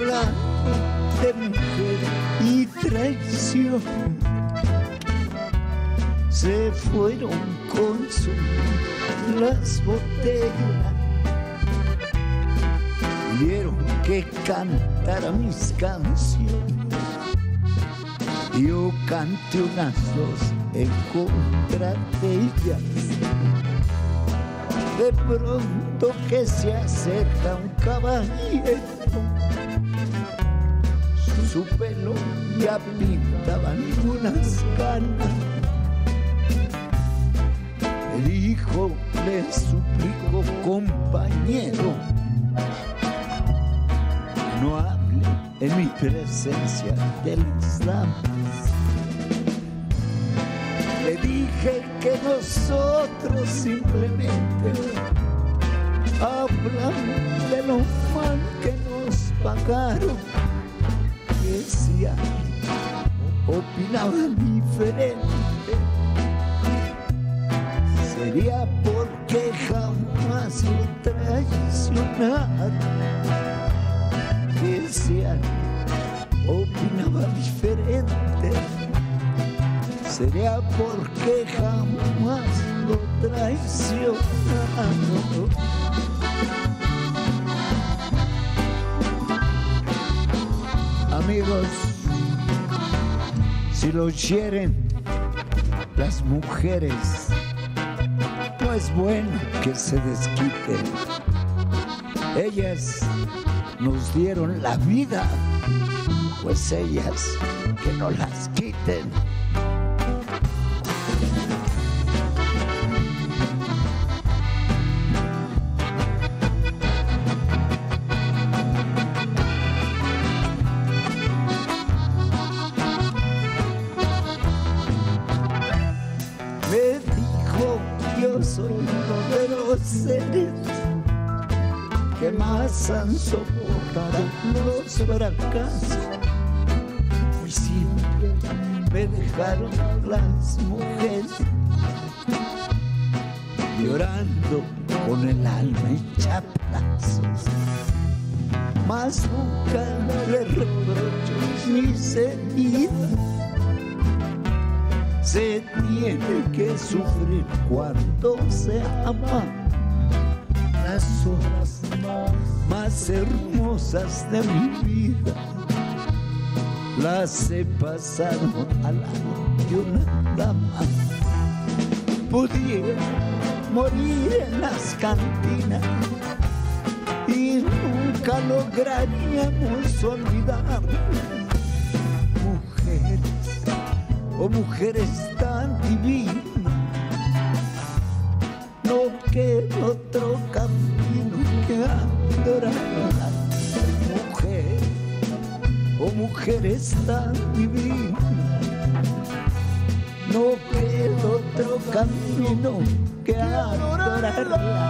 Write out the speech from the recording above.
hablando de mujer y traición, se fueron con su las botellas. Vieron que cantara mis canciones. Yo canté unas dos en contra de ellas. De pronto que se acerca un caballero, su pelo ya pintaban unas canas. Me dijo, le suplico compañero, no hable en mi presencia del Islam. Le dije que nosotros simplemente hablamos de lo mal que nos pagaron. Decía, opinaba diferente. Sería porque jamás lo traicionaron. Decían, opinaba diferente sería porque jamás lo traicionaron. Amigos, si lo quieren las mujeres, no es bueno que se desquiten. Ellas nos dieron la vida, pues ellas que no las quiten. Soy uno de los seres que más han soportado los fracasos. Muy siempre me dejaron las mujeres llorando con el alma hecha pedazos. Más nunca le reprocho mis heridas se tiene que sufrir cuando se ama. Las horas más hermosas de mi vida las he pasado al lado de una dama. Pudiera morir en las cantinas y nunca lograríamos olvidar oh mujeres tan divinas, no queda otro camino que adorarlas. Mujer, oh mujeres tan divinas, no queda otro camino que adorarlas.